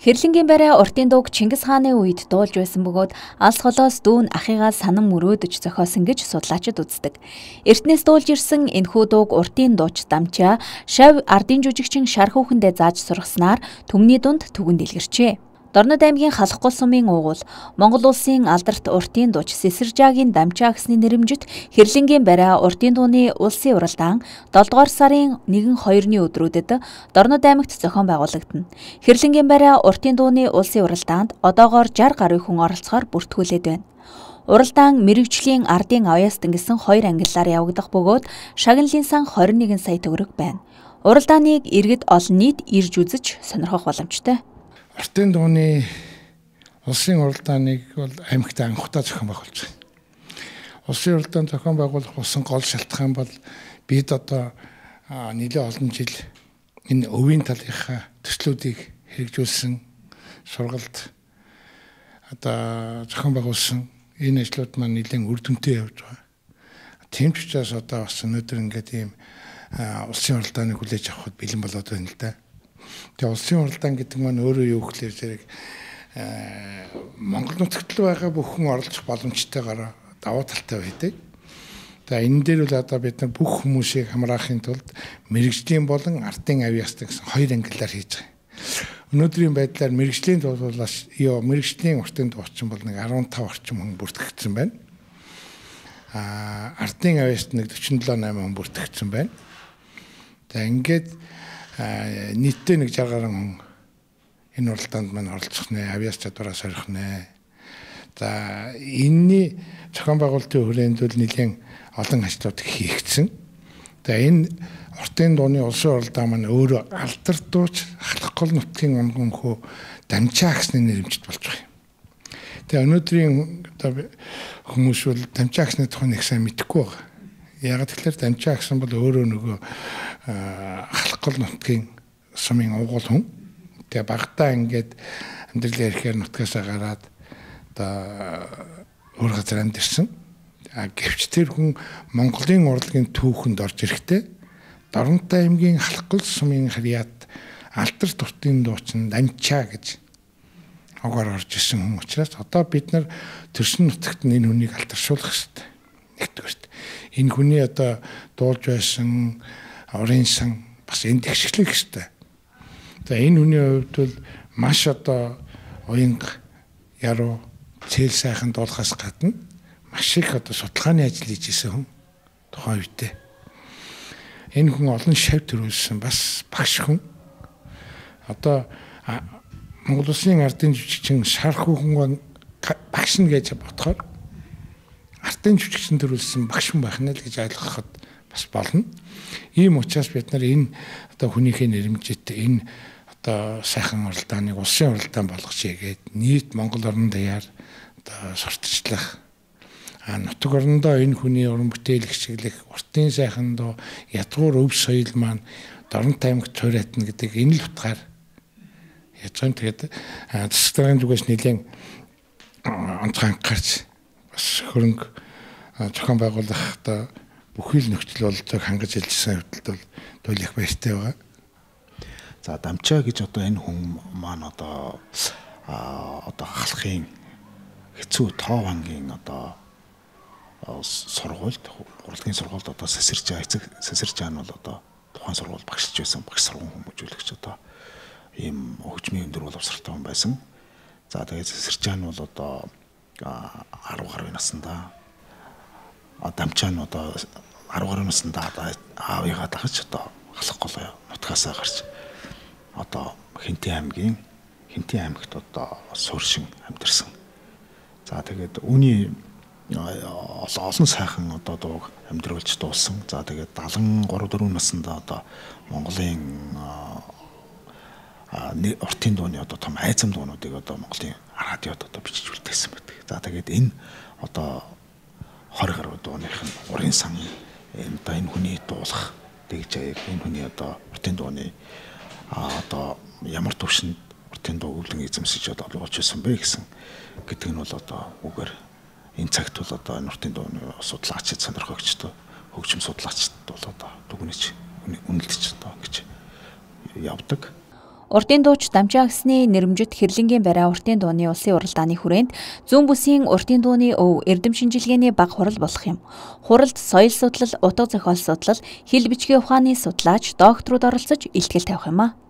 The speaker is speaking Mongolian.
Хэрлэнгийн барай уртын дууг Чингис хааны үед дуулж байсан бөгөөд алс холоос дүүн ахыгаа санан мөрөөдөж зохиосон гэж судлаачид үздэг. Эртнээс дуулж ирсэн энэхүү дууг уртын дууч Дамчаа шав ардын жүжигчин шар хүүхэндээ зааж сургаснаар түмний дунд түгэн дэлгэрчээ. Дорнод аймгийн Халахгүй сумын уугуул Монгол улсын алдарт уртын дууч Сесэржаагийн дамжаа гэсний нэрэмжит Хэрлэнгийн барай уртын дууны улсын уралдаан 7 дугаар сарын 1-2-ны өдрүүдэд Дорнод аймагт зохион байгуулагдана. Хэрлэнгийн барай уртын дууны улсын уралдаанд одоогоор 60 гаруй хүн оролцохоор бүртгүүлээд байна. Уралдаан мэрэгжлийн ардын авьяас тэнгисэн хоёр ангиллаар явагдах бөгөөд шагналын сан 21 сая төгрөг байна. Уралдааныг иргэд олон нийт ирж үзэж сонирхох боломжтой. Артын дууны улсын уралдааныг бол аймагт анхудаа зохион байгуулж байна. Улсын уралдаан зохион байгуулах болсон гол шалтгаан бол бид одоо нэлээд олон жил энэ өвийн талынхаа төслүүдийг хэрэгжүүлсэн сургалт одоо зохион байгуулсан энэ ажлууд маань нэлээд үр дүнтэй явж байгаа. Тийм ч учраас одоо бас өнөөдөр ингээд ийм улсын уралдааныг хүлээж авахд бэлэн болоод байна л да. Тэгээ улсын уралдаан гэдэг маань өөрөө юу гэхээр зэрэг Монгол нутагт л байгаа бүхэн оролцох боломжтойгоор давуу талтай байдаг. За энэ дээр бол одоо бид нар бүх хүмүүсийг хамраахын тулд мэрэгжлийн болон ардын авьяастай гэсэн хоёр ангиллаар хийж байгаа. Өнөөдрийн байдлаар мэрэгжлийн тулгуурлаас ёо мэрэгжлийн уртын дуучин бол нэг 15 орчим хүн бүртгэгдсэн байна. А ардын авьяаст нэг 47 8 хүн бүртгэгдсэн байна. За ингээд нийтдээ нэг 60 гаруй хүн энэ уралдаанд маань оролцох нэ, авиас чадвараа сорих нэ. За энэний зохион байгуулалтын хүрээнд бол нэлийн олон ажлууд хийгдсэн. За энэ уртын дууны улсын уралдаан маань өөрөө алдартууч халахгүй нутгийн онгонхөө дамжаа гэсний нэрмжит болж байгаа юм. Тэгээ өнөөдрийн одоо хүмүүс бол дамжаа гэсний тухай нэг сайн мэдэхгүй байгаа. Яг тэгэхээр дамжаа гэсэн бол өөрөө нөгөө халахгүй нутгийн сумын угуул хүн. Тэгээ багтаа ингээд амьдралын ирэхээр нутгаасаа гараад одоо өөр газар амьдэрсэн. А гэвч тэр хүн Монголын урлагийн түүхэнд орж ирэхдээ Доронтой аймгийн халахгүй сумын харьяат алдар туртын дуучин Данчаа гэж огаар орж исэн хүн учраас одоо бид нар төрсөн нутагт энэ хүнийг алдаршуулах хэрэгтэй. Нэгдүгээрт энэ хүний одоо дуулж байсан орын сан бас энд тэгшгэлэх хэрэгтэй. За энэ хүний хувьд бол маш одоо уянга яруу цээл сайхан дуулахаас гадна маш их одоо судалгааны ажил хийж исэн хүн тухайн үедээ. Энэ хүн олон шав төрүүлсэн бас багш хүн. Одоо Монгол Улсын ардын жүжигчин Шархүүхэн багш нь гэж бодохоор ардын жүжигчин төрүүлсэн багш хүн байх нь л гэж ойлгоход бас болно. Ийм учраас бид нар энэ одоо хүнийхээ нэрмжит энэ одоо сайхан уралдааныг улсын уралдаан болгочихъя гээд нийт Монгол орн даяар одоо сурталчлах а нутаг орондоо энэ хүний уран бүтээл хичэглэх уртын сайхан доо ядгуур өв соёл маань дорн таймагт туйратна гэдэг энэ л утгаар яаж юм тэгээд засгийн зүгээс нэлээд онцгой анхаарч бас хөрөнгө зохион байгуулах одоо бүхий л нөхцөл бололцоог хангаж хэлжсэн хэвтэлд бол туйл их баяртай байгаа. За дамчаа гэж одоо энэ хүн маань одоо одоо халахын хэцүү тоо бангийн одоо сургуульд урлагийн сургуульд одоо сасэрч эцэг сасэрч аа нь бол одоо тухайн сургууль багшилж байсан багш сургууль хүмүүжүүлэгч одоо ийм хөгжмийн өндөр боловсралтай хүн байсан. За тэгээд сасэрч аа нь бол одоо 10 гаруй наснда дамчаа нь одоо 10 гаруй наснда аавыгаа дагаж одоо халах голоо нутгаасаа гарч одоо Хинтээ аймгийн Хинтээ аймагт одоо сууршин амьдэрсэн. За тэгээд үүний олон сайхан одоо дууг амьдруулж дуулсан. За тэгээд 73 4 наснда одоо Монголын уртын дууны одоо том айцам дуунуудыг одоо Монголын радиод одоо бичиж үлдээсэн байдаг. За тэгээд энэ одоо 20 гаруй дууных нь урын сан одоо энэ хүний дуулах тэгж энэ хүний одоо уртын дууны одоо ямар төвшөнд уртын дуу өвлөн эзэмсэж одоо олгож байсан бэ гэсэн гэдэг нь бол одоо үгээр энэ цагт бол одоо энэ уртын дууны судлаачид сонирхогчдоо хөгжим судлаачид бол одоо дүгнэж үнэлж одоо гэж явдаг Уртын дууч Дамжаа гэсний нэрмжит Хэрлэнгийн барай уртын дууны улсын уралдааны хүрээнд зүүн бүсийн уртын дууны өв эрдэм шинжилгээний баг хурал болох юм. Хуралд соёл судлал, утга зохиол судлал, хэл бичгийн ухааны судлаач, докторууд оролцож илтгэл тавих юм а.